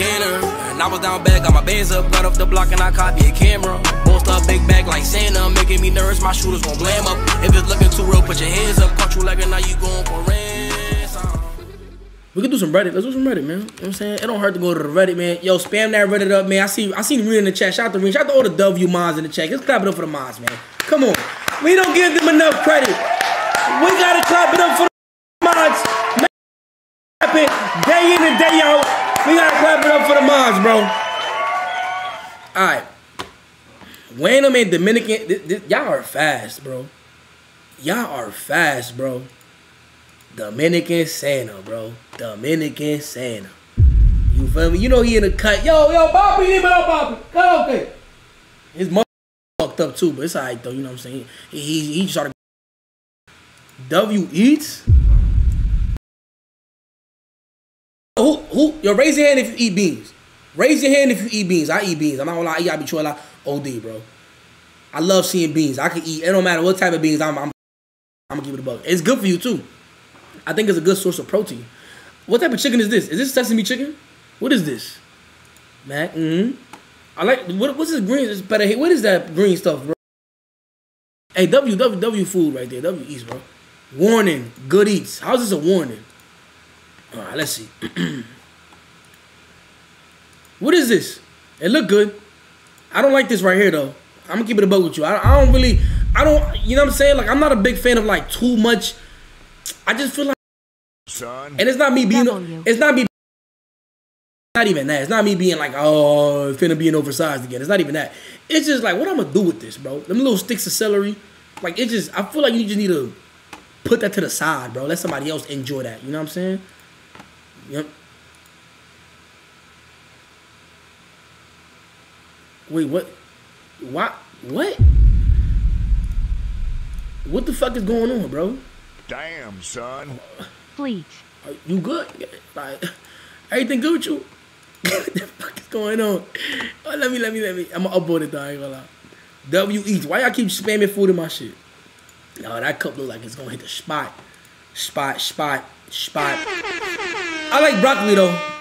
And I was down bad, got my bands up, off the block, and I copy a camera. Up, big like Santa, making me nervous. My shooters gon' blam up. If it's looking too real, put your hands up. Caught you a now you going for ransom. We can do some Reddit. Let's do some Reddit, man. You know what I'm saying? It don't hurt to go to the Reddit, man. Yo, spam that Reddit up, man. I see I seen Reen in the chat. Shout out to Reen. Shout out to all the W mods in the chat. Let's clap it up for the mods, man. Come on. We don't give them enough credit. We gotta clap it up for the mods. It day in and day out. We gotta clap it up for the mods, bro. Alright. Wayne and Dominican, th- th- y'all are fast, bro. Y'all are fast, bro. Dominican Santa, bro. Dominican Santa. You feel me? You know he in the cut. Yo, yo, Bobby, leave it up, Bobby. Cut okay. His mother fucked up too, but it's alright though. You know what I'm saying? He he, he started. W eats. Who? Yo, raise your hand if you eat beans. Raise your hand if you eat beans. I eat beans. I'm not gonna lie. I eat habichuela OD, bro. I love seeing beans. I can eat. It don't matter what type of beans. I'm I'm, I'm gonna give it a buck. It's good for you too. I think it's a good source of protein. What type of chicken is this? Is this sesame chicken? What is this? Mac. Mm-hmm. I like. What, what's this green? It's better. What is that green stuff, bro? Hey, W W W food right there. W Eats, bro. Warning. Good eats. How's this a warning? All right, let's see. what is this? It look good. I don't like this right here though. I'm gonna keep it a bug with you. I, I don't really. I don't. You know what I'm saying? Like I'm not a big fan of like too much. I just feel like. Son. And it's not me being. W. It's not me. Not even that. It's not me being like, oh, it's finna being oversized again. It's not even that. It's just like, what I'm gonna do with this, bro? Them little sticks of celery. Like it just. I feel like you just need to put that to the side, bro. Let somebody else enjoy that. You know what I'm saying? Yep. Wait, what? What? What? What the fuck is going on, bro? Damn, son. Fleet. Are you good? Like, everything good with you? what the fuck is going on? Oh, let me, let me, let me. I'm gonna upload it though. I ain't gonna lie. W eats. Why y'all keep spamming food in my shit? No, that cup look like it's gonna hit the spot, spot, spot, spot. I like broccoli though.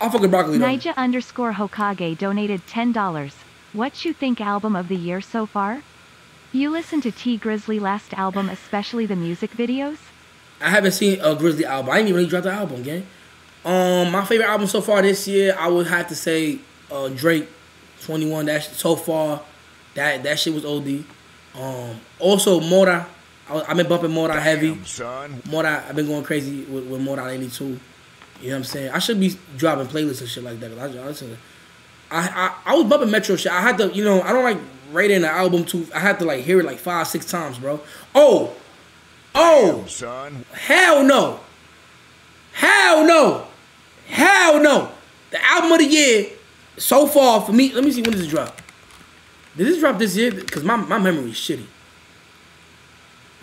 I'll fuck with broccoli though. Nija underscore Hokage donated $10. What you think album of the year so far? You listened to Tee Grizzley last album, especially the music videos? I haven't seen a Grizzley album. I didn't even really drop the album, gang. Um, my favorite album so far this year, I would have to say uh, Drake, Twenty One. That sh- so far, that that shit was OD. Um, also Mora, I, was- I've been bumping Mora heavy. Damn, son. Mora, I've been going crazy with, with Mora lately too. You know what I'm saying? I should be dropping playlists and shit like that. 'cause I, I, I, I was bumping Metro shit. I had to, you know, I don't like rating an album too. I had to like hear it like five, six times, bro. Oh, oh. Damn, son. Hell no. Hell no. Hell no. The album of the year so far for me. Let me see when does this drop. Did this drop this year? Because my, my memory is shitty.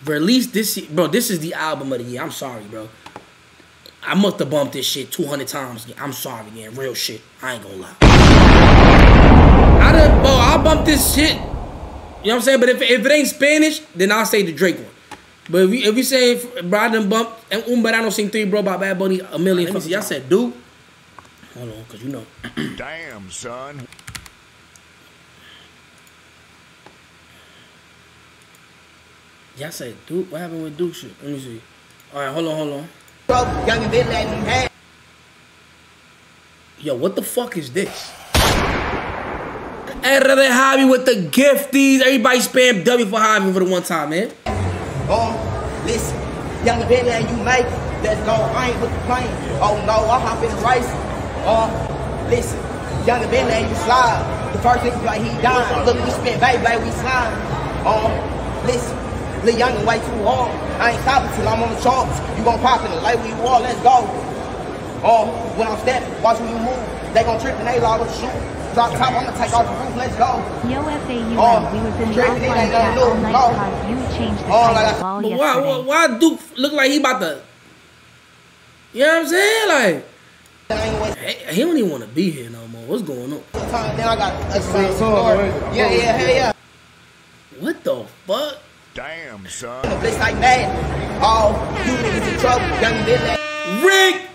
Released this year. Bro, this is the album of the year. I'm sorry, bro. I must have bumped this shit 200 times. I'm sorry, again. Real shit. I ain't gonna lie. I done, bro, I bumped this shit. You know what I'm saying? But if, if it ain't Spanish, then I'll say the Drake one. But if we, if we say, bro, I done bumped, and Un Verano Sin Ti, bro, by Bad Bunny a million fucking Y'all said, dude. Hold on, because you know. Damn, son. Y'all said, Duke? What happened with Duke shit? Let me see. All right, hold on, hold on. Young and been letting him have. Yo, what the fuck is this? Editor the hobby with the gifties. Everybody spam W for hobby for the one time, man. Oh, listen, young and been you make it. Let's go. I ain't with the plane. Oh no, I hop in the race. Oh, listen, young and been you slide. The first nigga like he dying. Look, we spent baby, baby, we slime. Oh, listen. Lil young and way too hard. I ain't stopping till I'm on the charts. You gon' pop in the light where you are, let's go. Um, when I'm stepping, watch when you move. They gon' trip and they liable to shoot. Drop top, I'ma take off the roof, let's go. Yo FAUM, Oh, we was in the Drake, offline chat all night no. cause you changed the Oh, title like- wall But why, yesterday. why, why Duke look like he about to. You know what I'm saying? Like, I ain't wait he, he don't even want to be here no more. What's going on? till then I got a same story. Yeah, yeah, hell yeah. What the fuck? Damn, son. The blitz like mad. Oh, you niggas in trouble. Young and been let. Rick!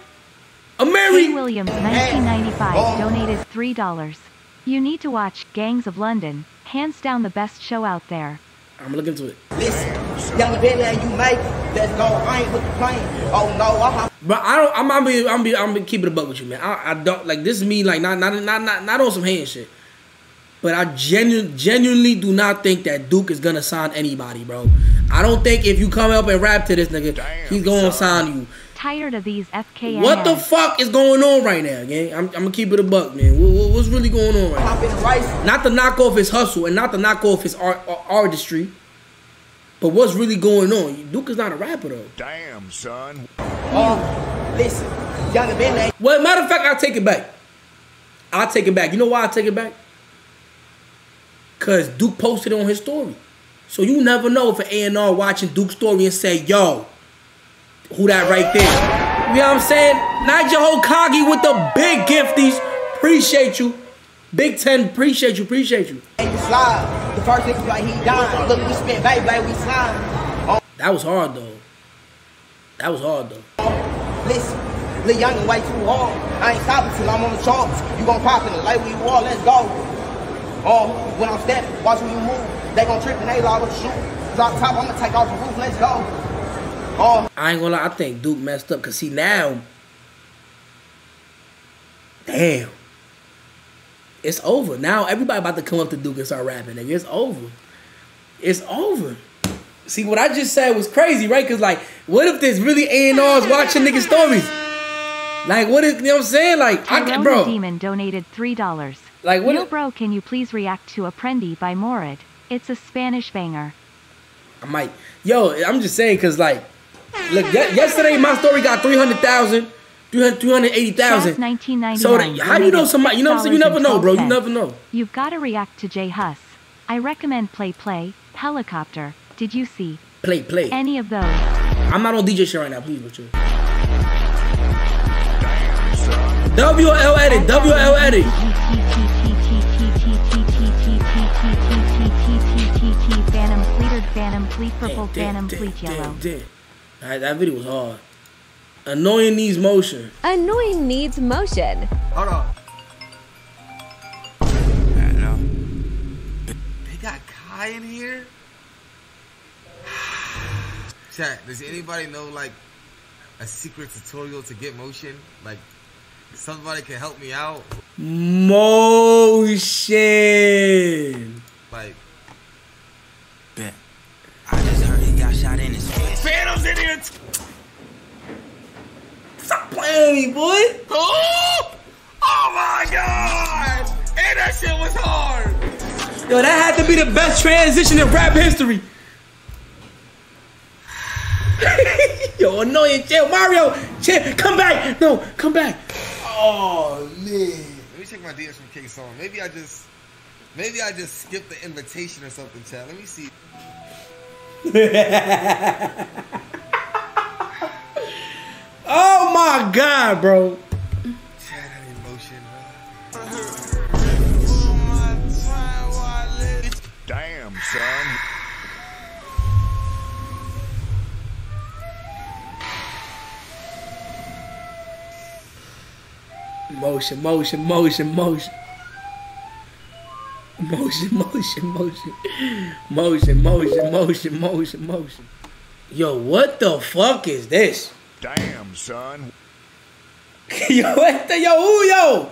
Amiri. King Williams 1995 Oh. donated $3. You need to watch Gangs of London, hands down the best show out there. I'm gonna look into it. Listen, young Bentley and you make it. Let's go. I ain't with the plane. Oh no, I hop But I don't. I'm. I'm. Be, I'm. Be, I'm. Be, keep it a buck with you, man. I, I don't like this. Is me like not. Not. Not. Not. Not on some hand shit. But I genu- genuinely do not think that Duke is gonna sign anybody, bro. I don't think if you come up and rap to this nigga, Damn, he's gonna son. sign you. Tired of these FKN What the fuck is going on right now, gang? I'm, I'm gonna keep it a buck, man. What, what- what's really going on right now? the race. Not to knock off his hustle and not to knock off his art, art artistry, but what's really going on? Duke is not a rapper though. Damn, son. Oh, listen, young Bentley Well, matter of fact, I'll take it back. I'll take it back. You know why I take it back? Cause Duke posted on his story. So you never know if an A&R watching Duke's story and say, yo, who that right there? You know what I'm saying? Nigel Hokage with the big gifties. Appreciate you. Big Ten, appreciate you, appreciate you. slide. The first nigga like he dying. Look, we spent baby, baby, we slime. That was hard though. That was hard though. Listen, Lil Young and way too hard. I ain't stopping till I'm on the charts. You gon' pop in the light we war, let's go. Oh, when I'm stepping, watch when you move. They gon' trip and they liable to shoot. Drop top, I'ma take off the roof, let's go. Oh, I ain't gonna lie, I think Duke messed up because see now, damn, it's over. Now everybody about to come up to Duke and start rapping. Nigga, it's over. It's over. See what I just said was crazy, right? Cause like, what if there's really A and R's watching nigga stories? Like, what is you know what I'm saying? Like, I Tyrone bro. Demon donated $3. Like, what? Yo bro, can you please react to Apprendi by Morid? It's a Spanish banger. I might. Yo, I'm just saying, cause like, look, ye- yesterday my story got 300,000, 300 380,000. Shaz 1999 So that- how do you know somebody? You know what I'm saying? You never know, bro. You never know. You've got to react to J Hus. I recommend Play Play, Helicopter. Did you see Play, play. any of those? I'm not on DJ shit right now, please, with you. WL edit, WL edit. Pleated, purple, Damn, phantom damn, pleat damn, yellow. damn. Alright, that video was hard. Annoying needs motion. Annoying needs motion. Hold on. I know. They got Kai in here? Chat, does anybody know like a secret tutorial to get motion? Like somebody can help me out? Motion. Like Bet. I just heard he got shot in his face. Phantom's in here. Stop playing with me, boy. Oh! oh my god! And that shit was hard! Yo, that had to be the best transition in rap history. Yo, annoying chill. Mario, chill. Come back. No, come back. Oh, man. Let me check my DMs from K Song. Maybe I just maybe I just skipped the invitation or something, chat. Let me see. Oh, my God, bro. Chat had emotion, bro. Damn, son. Motion, motion, motion, motion. Motion, motion, motion. Motion, motion, motion, motion, motion. Yo, what the fuck is this? Damn, son. yo, what the, yo, who, yo?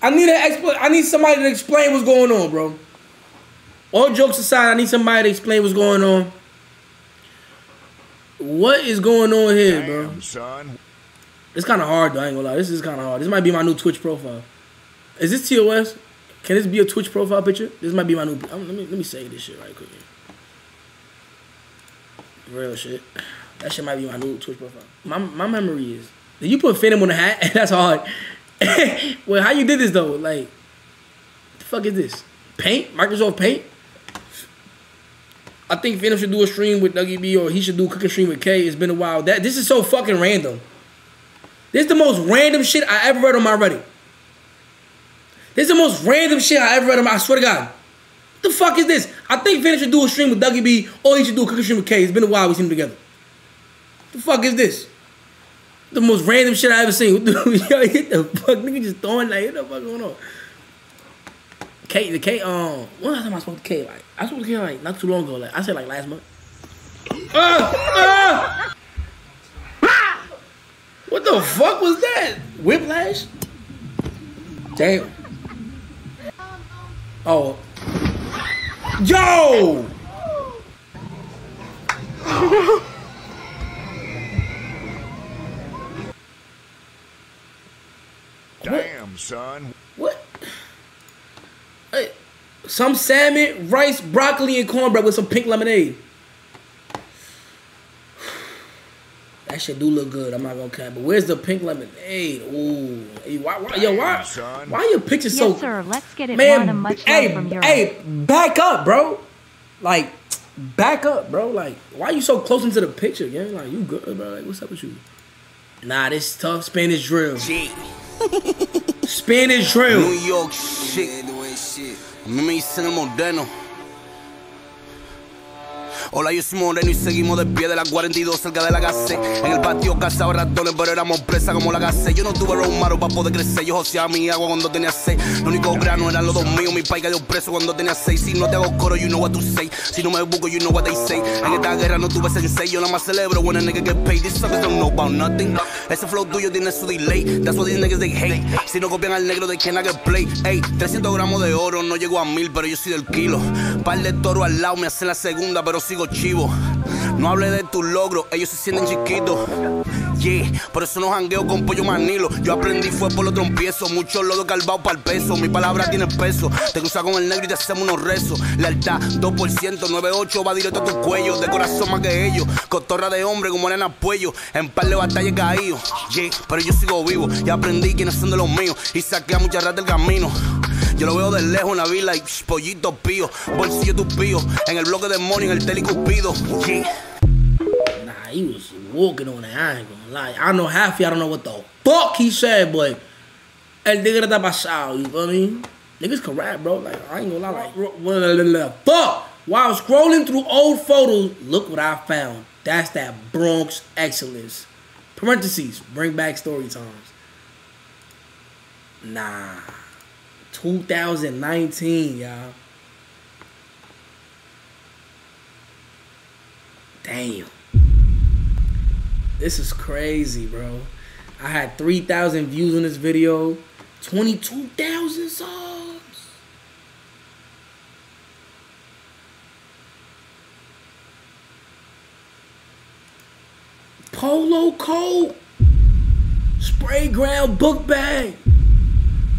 I need an expl- I need somebody to explain what's going on, bro. All jokes aside, I need somebody to explain what's going on. What is going on here, bro? Damn, son. It's kind of hard though. I ain't gonna lie. This is kind of hard. This might be my new Twitch profile. Is this TOS? Can this be a Twitch profile picture? This might be my new. Um, let me let me say this shit right quick. Real shit. That shit might be my new Twitch profile. My my memory is. Did you put Phantom on the hat? That's hard. well, how you did this though? Like, the fuck is this? Paint? Microsoft Paint? I think Phantom should do a stream with Dougie B or he should do a cooking stream with K. It's been a while. That this is so fucking random. This is the most random shit I ever read on my Reddit. This is the most random shit I ever read my I swear to God. What the fuck is this? I think Phantom should do a stream with Dougie B or he should do a cooking stream with K. It's been a while we seen them together. What the fuck is this? The most random shit I ever seen. What the, the fuck, nigga just throwing like, what the fuck going on? K, the K, um, when last time I spoke to K? Like, I spoke to K like not too long ago. Like, I said like last month. Ah! Ah! What the fuck was that? Whiplash? Damn. Oh. Yo! Damn, son. What? Hey, some salmon, rice, broccoli, and cornbread with some pink lemonade. That shit do look good. I'm not gonna cap. But where's the pink lemonade? Ooh, hey, why, why, yo, why, Son. why your picture Yes, so? sir. Let's get it Man, Rana, much hey, from your hey, back up, bro. Like, back up, bro. Like, why you so close into the picture, yeah? Like, you good, bro? Like, what's up with you? Nah, this tough Spanish drill. Spanish drill. New York shit. A mí me dicen el moderno. Hola, yo soy Moreno y seguimos de pie de la 42 cerca de la gase. En el patio cazaba ratones, pero éramos presa como la gase. Yo no tuve model para poder crecer. Yo joseaba mi agua cuando tenía seis. Lo único grano eran los dos míos. Mi pai cayó preso cuando tenía seis. Si no te hago coro, you know what to say. Si no me busco, you know what they say. En esta guerra no tuve sensei. Yo nada más celebro when a nigga get paid. These suckers don't know about nothing. Ese flow tuyo tiene su delay. That's what these niggas they hate. Si no copian al negro, they cannot get play. Ey, 300 gramos de oro, no llego a mil, pero yo soy del kilo. Par de toro al lado, me hacen la segunda, pero sigo chivo. No hable de tus logros, ellos se sienten chiquitos. Yeah, por eso no jangueo con pollo manilo. Yo aprendí fue por los trompiezos. Muchos lodos calvados para el peso. Mi palabra tiene peso. Te cruzas con el negro y te hacemos unos rezos. Lealtad, 2%, 98 va directo a tu cuello. De corazón más que ellos. Cotorra de hombre como arena puello. En par de batallas caído. Yeah, pero yo sigo vivo. Y aprendí quiénes son de los míos. Y saqué a muchas ratas del camino. Yo lo veo de lejos en la vila y psh, pollito pío. Bolsillo tu pío. En el bloque de money, el telecupido. Nah, he was walking on it. I ain't gonna. I don't know half y'all don't know what the fuck he said, but el tigre está pasado. You feel me? Niggas can rap, bro. Like I ain't gonna lie. Like blah, blah, blah. fuck. While scrolling through old photos, look what I found. That's that Bronx excellence. Parentheses. Bring back story times. Nah. 2019, y'all. Damn. This is crazy, bro. I had 3,000 views on this video, 22,000 subs. Polo coat, Sprayground book bag,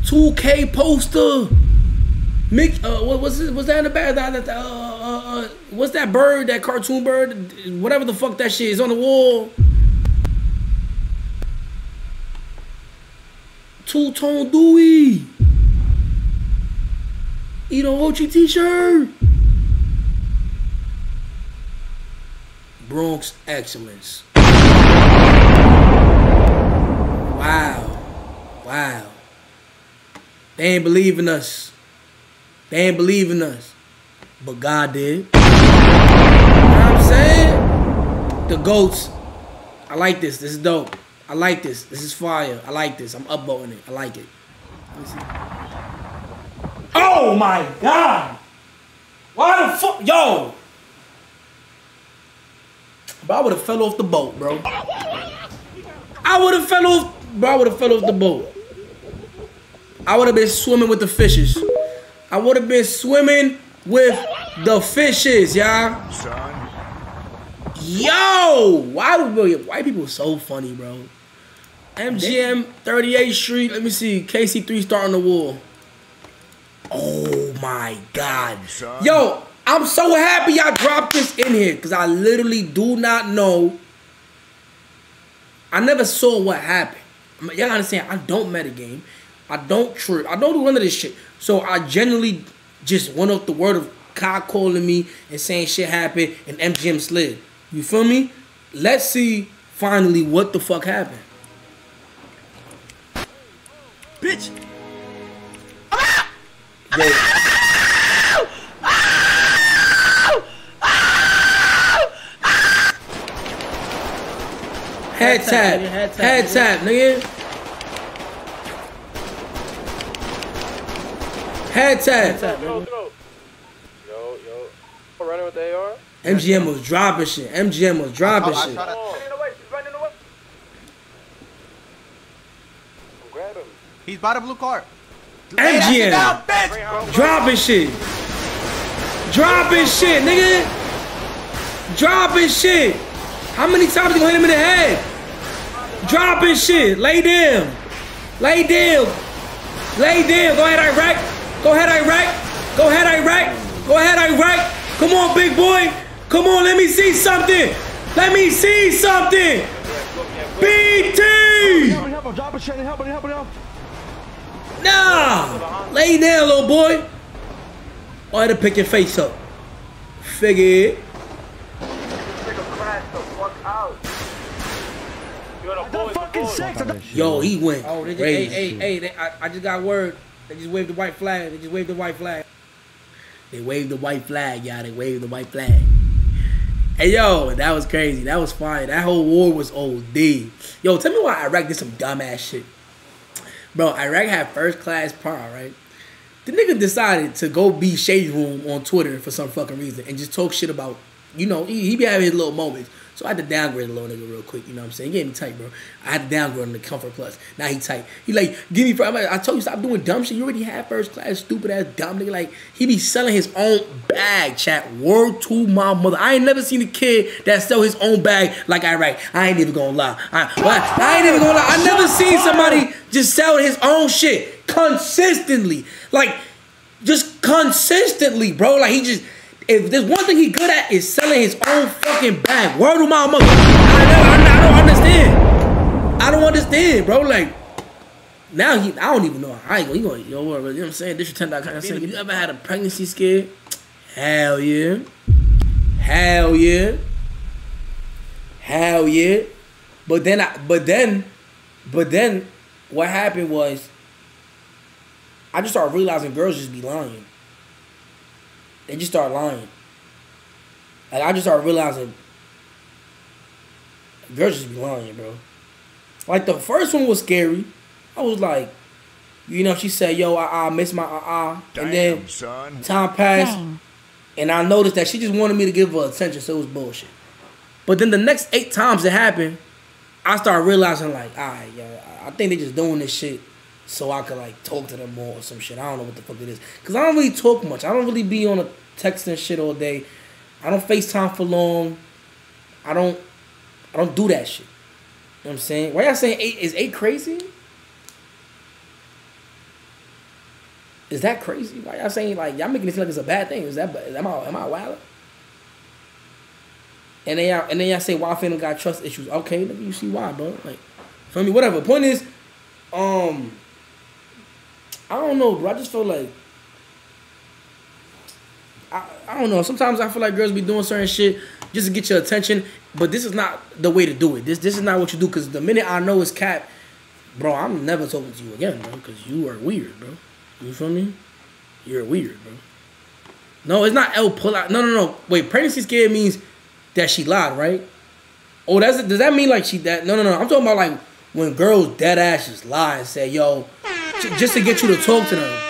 2K poster. Mick, uh, what was it? Was that in the back? That, that, uh, uh, uh, what's that bird? That cartoon bird? Whatever the fuck that shit is on the wall. Two tone Dewey. Edo Ochi t-shirt. Bronx excellence. Wow. Wow. They ain't believe in us. They ain't believe in us. But God did. You know what I'm saying? The goats. I like this. This is dope. I like this. This is fire. I like this. I'm upvoting it. I like it. Oh my god! Why the fuck? Yo! Bro, I would have fell off the boat, bro. I would have fell off. Bro, I would have fell off the boat. I would have been swimming with the fishes. I would have been swimming with the fishes, y'all. Yo, why would white people so funny, bro? MGM 38th Street. Let me see. KC3 starting the war. Oh my god. Yo, I'm so happy I dropped this in here because I literally do not know. I never saw what happened. Y'all understand? I don't metagame. I don't trip. I don't do none of this shit. So I generally just went off the word of Kai calling me and saying shit happened and MGM slid. You feel me? Let's see finally what the fuck happened. Bitch. Head tap. head tap, Head nigga. tap, nigga. Head tap. Tap, nigga. Yo, yo. Running with the AR? MGM was dropping shit. MGM was dropping I shit. try to- Grab him. He's by the blue card. MGM dropping shit. Dropping shit, nigga. Dropping shit. How many times you gonna hit him in the head? Dropping shit. Lay down. Lay down. Lay down. Go ahead, Iraq. Go ahead, Iraq. Go ahead, Iraq. Go ahead, Iraq. Come on, big boy. Come on, let me see something. Let me see something. BT. Nah. Lay down, little boy. Or to pick your face up. Figure it. Yo, he went. Oh, they just, hey, hey, hey, they, I, I just got word. They just waved the white flag. They just waved the white flag. They waved the white flag, y'all. They waved the white flag. Hey, yo, that was crazy. That was fire. That whole war was OD. Yo, tell me why Iraq did some dumbass shit. Bro, Iraq had first class par, right? The nigga decided to go be Shade Room on Twitter for some fucking reason and just talk shit about, you know, he, he be having his little moments. So I had to downgrade the little nigga real quick, you know what I'm saying? He gave me tight, bro. I had to downgrade him to Comfort Plus. Now he tight. He like, give me, I'm like, I told you stop doing dumb shit. You already had first class, stupid ass dumb nigga. Like, he be selling his own bag, chat. Word to my mother. I ain't never seen a kid that sell his own bag like Iraq. I ain't even gonna lie. I, I, I ain't even gonna lie. I never seen somebody just sell his own shit consistently. Like, just consistently, bro. Like he just if there's one thing he good at is selling his own fucking bag. Word to my mother. I, I, I don't understand. I don't understand, bro. Like now he I don't even know. I ain't gonna, he gonna yo, what, you know what I'm saying? This your ten kind of saying. You ever had a pregnancy scare? Hell yeah. Hell yeah. Hell yeah. But then I but then but then what happened was I just started realizing girls just be lying. They just start lying. Like I just started realizing girls just be lying, bro. Like the first one was scary. I was like, you know, she said, "Yo, I, I miss my uh, uh," and then son. time passed, Dang. and I noticed that she just wanted me to give her attention, so it was bullshit. But then the next eight times it happened, I started realizing like, all right, yo, I- I think they just doing this shit so I could like talk to them more or some shit. I don't know what the fuck it is, cause I don't really talk much. I don't really be on a text and shit all day. I don't FaceTime for long. I don't, I don't do that shit. You know what I'm saying? Why y'all saying eight is eight crazy? Is that crazy? Why y'all saying like y'all making it seem like it's a bad thing? Is that am I am I wild? And then y'all and then y'all say why Phantom got trust issues. Okay, nigga, you see why, bro. Like, for me, whatever. Point is, um, I don't know, bro. I just feel like I, I don't know. Sometimes I feel like girls be doing certain shit just to get your attention, but this is not the way to do it. This this is not what you do. Cause the minute I know it's cap, bro, I'm never talking to you again, bro. Cause you are weird, bro. You feel me? You're weird, bro. No, it's not L pull out. No, no, no. Wait, pregnancy scared means that she lied, right? Oh, that's does that mean like she that? No, no, no. I'm talking about like when girls dead ass just lie and say, "Yo," just to get you to talk to them.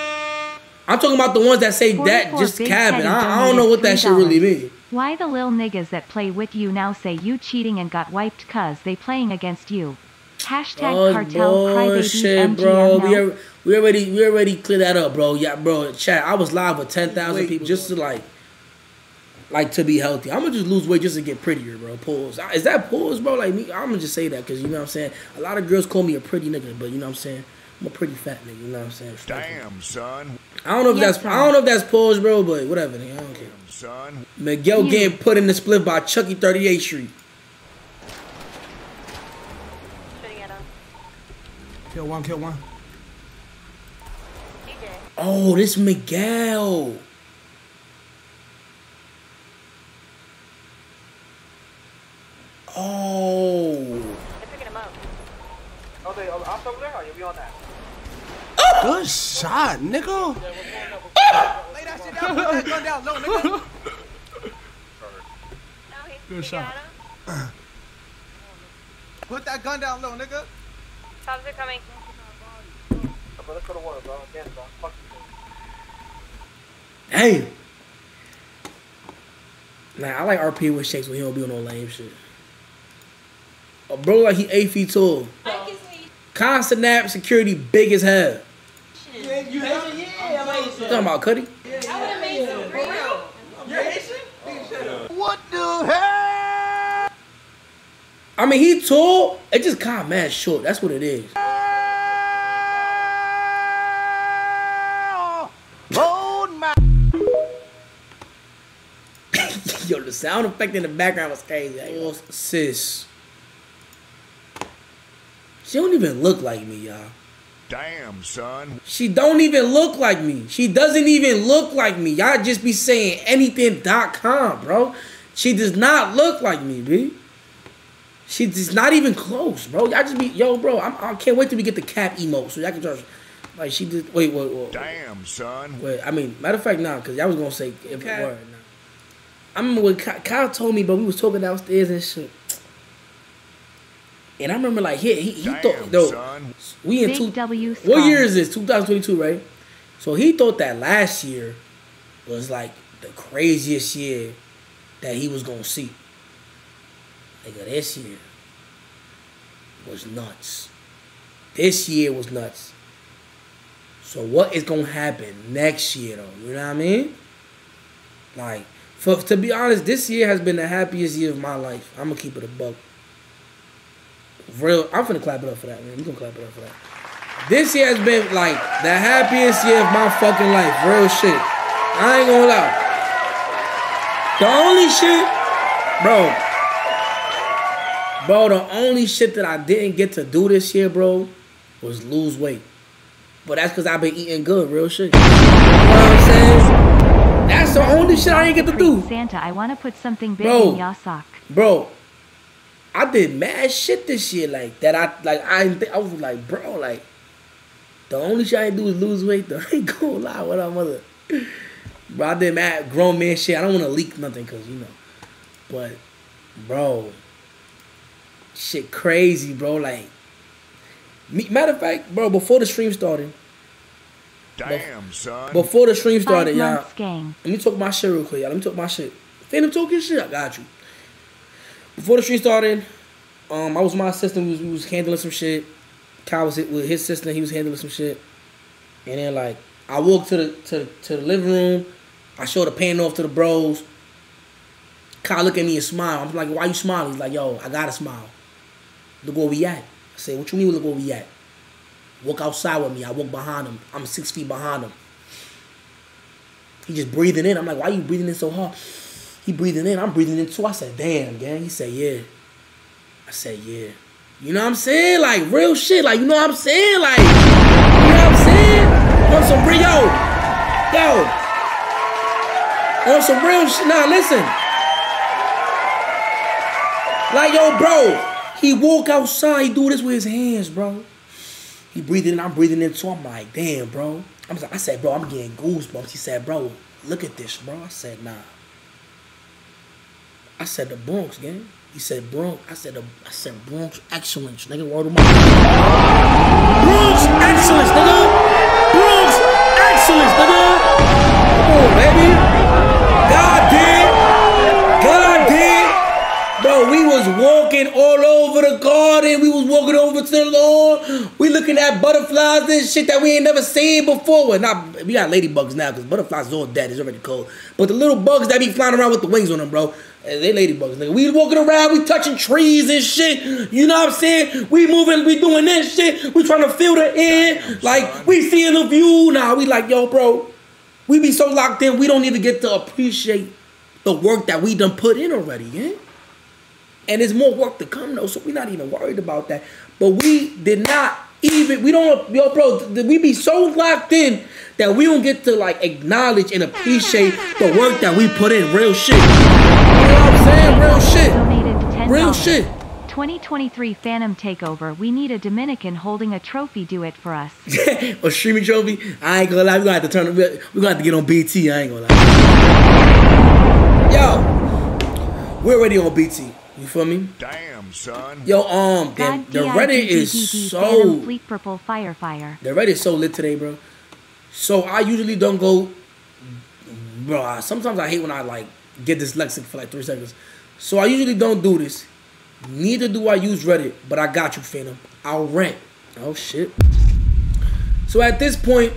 I'm talking about the ones that say that just Big cabbing. Teddy I, I don't know what that shit really donated mean. Why the lil niggas that play with you now say you cheating and got wiped cause they playing against you? Hashtag Oh, cartel bullshit, MGM bro. We, now. are, we already we already cleared that up, bro. Yeah, bro. Chat. I was live with ten thousand people just to like, like to be healthy. I'm gonna just lose weight just to get prettier, bro. Pause. Is that pause, bro? Like me, I'm gonna just say that because you know what I'm saying. A lot of girls call me a pretty nigga, but you know what I'm saying. I'm a pretty fat nigga. You know what I'm saying. Damn, son. I don't know if Yes, that's I don't know if that's pause, bro, but whatever. Nigga, I don't care. Son. Miguel You. getting put in the split by Chucky 38th Street. Kill one, kill one. Oh, this Miguel. Oh. Good shot, nigga. Lay that shit down. Put that gun down low, nigga. Good shot. Put that gun down low, nigga. Cops are coming. Bro, let's go to war, bro. Again, bro. Fuck you. Damn. Nah, I like RP with Shakes when he don't be on no lame shit. A bro like he eight feet tall. Constant nap security big as hell. Yeah, you Haitian? Yeah, I'm Haitian. Talking about Cuddy? You're Haitian? What the hell? I mean, he tall. It just kind of mad short. That's what it is. Hold my. Yo, the sound effect in the background was crazy. Oh, sis. She don't even look like me, y'all. Damn, son. She don't even look like me. She doesn't even look like me. Y'all just be saying anything.com, bro. She does not look like me, B. She just not even close, bro. Y'all just be, yo, bro. I'm, I can't wait till we get the cap emote so y'all can just, like, she did. Wait, wait, wait. Damn, son. Wait, I mean, matter of fact, nah, because y'all was gonna say if Okay. it were. Nah. I remember when Kyle told me, but we was talking downstairs and shit. And I remember like he he, he Damn, thought though son. we in Big two. W What year is this? 2022, right? So he thought that last year was like the craziest year that he was gonna see. Nigga, this year was nuts. This year was nuts. So what is gonna happen next year though? You know what I mean? Like, for to be honest, this year has been the happiest year of my life. I'm gonna keep it a buck. Real, I'm finna clap it up for that, man. We gonna clap it up for that. This year has been like the happiest year of my fucking life. Real shit. I ain't gonna lie. The only shit, bro. Bro, the only shit that I didn't get to do this year, bro, was lose weight. But that's because I've been eating good, real shit. You know what I'm saying? That's the only shit I ain't get to do. Santa, I want to put something big Bro. in your sock. Bro, I did mad shit this year, like that. I like I didn't think I was like, bro, like the only shit I ain't do is lose weight. Though I ain't gonna lie, what up, mother? Bro, I did mad grown man shit. I don't want to leak nothing, cause you know, but bro, shit crazy, bro. Like, me, matter of fact, bro, before the stream started, Damn, son. before the stream started, y'all. months. Let me talk my shit real quick, y'all. Let me talk my shit. Phantom talking shit, I got you. Before the stream started, um, I was my assistant. Was, was handling some shit. Kyle was with his sister. He was handling some shit. And then like, I walked to the to, to the living room. I showed the pan off to the bros. Kyle look at me and smile. I'm like, why you smiling? He's like, yo, I gotta smile. Look where we at. I say, what you mean look where we at? Walk outside with me. I walk behind him. I'm six feet behind him. He just breathing in. I'm like, why you breathing in so hard? He breathing in. I'm breathing in too. I said, damn, gang. He said, yeah. I said, yeah. You know what I'm saying? Like real shit. Like you know what I'm saying? Like you know what I'm saying? On some real yo, yo. On some real shit. Nah, listen. Like yo, bro. He walk outside. He do this with his hands, bro. He breathing in. I'm breathing in too. I'm like, damn, bro. I'm, I said, bro, I'm getting goosebumps. He said, bro, look at this, bro. I said, nah. I said the Bronx, gang. He said Bronx. I said the I said Bronx excellence, nigga. Word of my Bronx excellence, nigga. Bronx excellence, nigga. Come on, baby. God did. God did. Bro, we was walking all over the garden. We was walking over to the lawn. We looking at butterflies and shit that we ain't never seen before. Well, not we got ladybugs now because butterflies is all dead. It's already cold. But the little bugs that be flying around with the wings on them, bro, eh, they ladybugs, nigga. We walking around, we touching trees and shit. You know what I'm saying? We moving, we doing this shit. We trying to feel the air. Like we seeing the view. Nah, we like, yo, bro. We be so locked in, we don't even get to appreciate the work that we done put in already, yeah? And there's more work to come though, so we're not even worried about that. But we did not even we don't yo bro, we be so locked in that we don't get to like acknowledge and appreciate the work that we put in. Real shit. You know what I'm saying? Real shit. Real shit. 2023 Phantom Takeover. We need a Dominican holding a trophy. Do it for us. a streaming trophy. I ain't gonna lie, we gonna have to turn we gonna have to get on BT, I ain't gonna lie. Yo, we're already on BT. You feel me? Damn, son. Yo, um, the, the Reddit is so Phantom Fleet Purple Fire Fire. the Reddit is so lit today, bro. So I usually don't go, bro. Sometimes I hate when I like get dyslexic for like three seconds. So I usually don't do this. Neither do I use Reddit, but I got you, Phantom. I'll rant. Oh shit. So at this point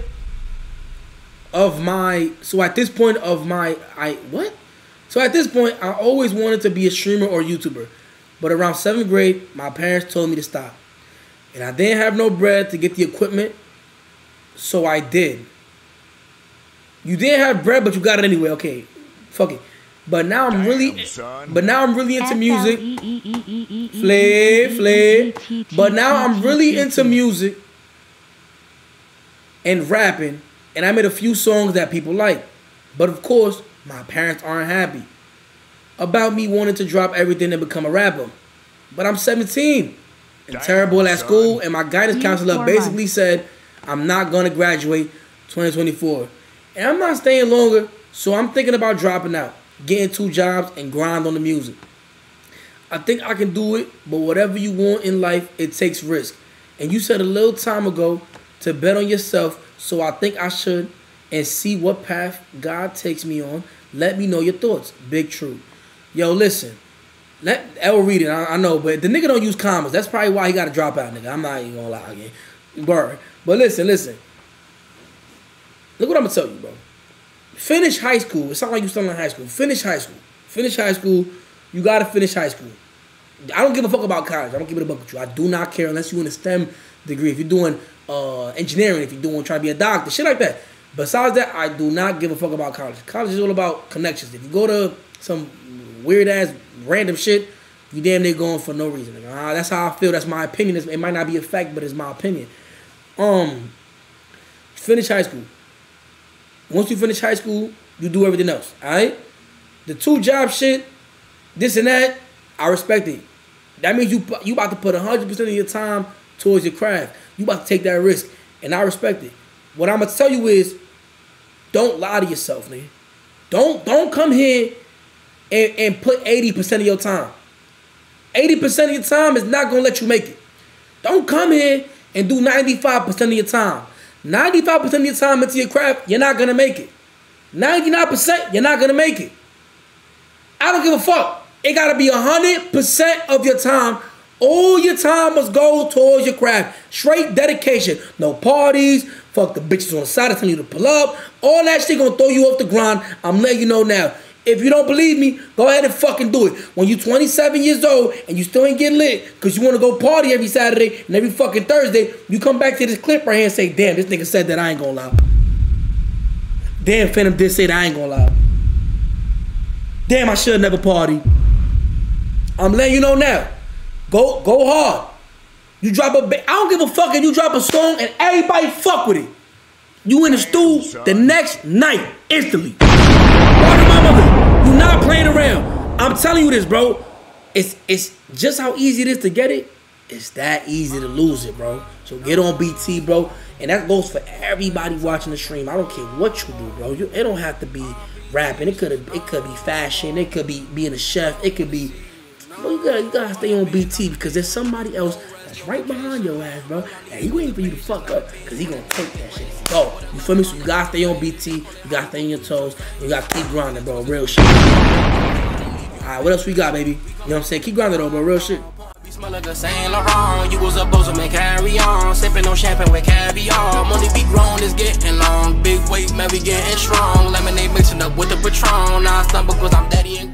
of my, so at this point of my, I what? So at this point, I always wanted to be a streamer or YouTuber, but around seventh grade, my parents told me to stop, and I didn't have no bread to get the equipment, so I did. You didn't have bread, but you got it anyway. Okay, fuck it. But now I'm really, but now I'm really into music. Flav, Flav. But now I'm really into music and rapping, and I made a few songs that people like. But of course, my parents aren't happy about me wanting to drop everything and become a rapper. But I'm 17 and terrible at school, and my guidance counselor basically said I'm not gonna graduate 2024, and I'm not staying longer. So I'm thinking about dropping out, getting two jobs, and grind on the music. I think I can do it, but whatever you want in life, it takes risk. And you said a little time ago to bet on yourself, so I think I should and see what path God takes me on. Let me know your thoughts. Big true. Yo, listen. Let L read it. I, I know, but the nigga don't use commas. That's probably why he got to drop out, nigga. I'm not even gonna lie again. Word. But listen, listen. Look what I'm gonna tell you, bro. Finish high school. It's not like you still in high school. Finish high school. Finish high school. You gotta finish high school. I don't give a fuck about college. I don't give it a fuck with you. I do not care unless you're in a STEM degree. If you're doing uh, engineering, if you're doing trying to be a doctor, shit like that. Besides that, I do not give a fuck about college. College is all about connections. If you go to some weird ass random shit, you damn near going for no reason. Like, ah, that's how I feel. That's my opinion. It's- It might not be a fact, but it's my opinion. Um, finish high school. Once you finish high school, you do everything else. All right. The two job shit, this and that, I respect it. That means you you about to put hundred percent of your time towards your craft. You about to take that risk, and I respect it. What I'm gonna tell you is, don't lie to yourself, man. Don't don't come here and, and put eighty percent of your time. Eighty percent of your time is not gonna let you make it. Don't come here and do ninety five percent of your time. Ninety five percent of your time into your craft, you're not gonna make it. Ninety nine percent, you're not gonna make it. I don't give a fuck. It gotta be hundred percent of your time. All your time must go towards your craft. Straight dedication. No parties. Fuck the bitches on the side telling you to pull up. All that shit gonna throw you off the grind. I'm letting you know now. If you don't believe me, go ahead and fucking do it. When you're 27 years old and you still ain't getting lit because you want to go party every Saturday and every fucking Thursday, you come back to this clip right here and say, damn, this nigga said that I ain't gonna lie. Damn, Phantom did say that I ain't gonna lie. Damn, I should never party. I'm letting you know now. Go go hard. You drop a ba- I don't give a fuck if you drop a song and everybody fuck with it. You in the stool the next night instantly. To my mother. You not playing around. I'm telling you this, bro. It's it's just how easy it is to get it. It's that easy to lose it, bro. So get on BT, bro. And that goes for everybody watching the stream. I don't care what you do, bro. You, it don't have to be rapping. It could it could be fashion. It could be being a chef. It could be Bro, you gotta, you gotta stay on BT because there's somebody else that's right behind your ass, bro. And he waiting for you to fuck up because he gonna take that shit. Go. You feel me? So you gotta stay on BT. You gotta stay on your toes. You gotta keep grinding, bro. Real shit. Alright, what else we got, baby? You know what I'm saying? Keep grinding, though, bro. Real shit. Smell like a Saint Laurent. You was a bozo, man, carry on. Sipping on champagne with caviar. Money be grown, it's getting long. Big weight, man, we getting strong. Lemonade mixing up with the Patron. I stumble cause I'm daddy and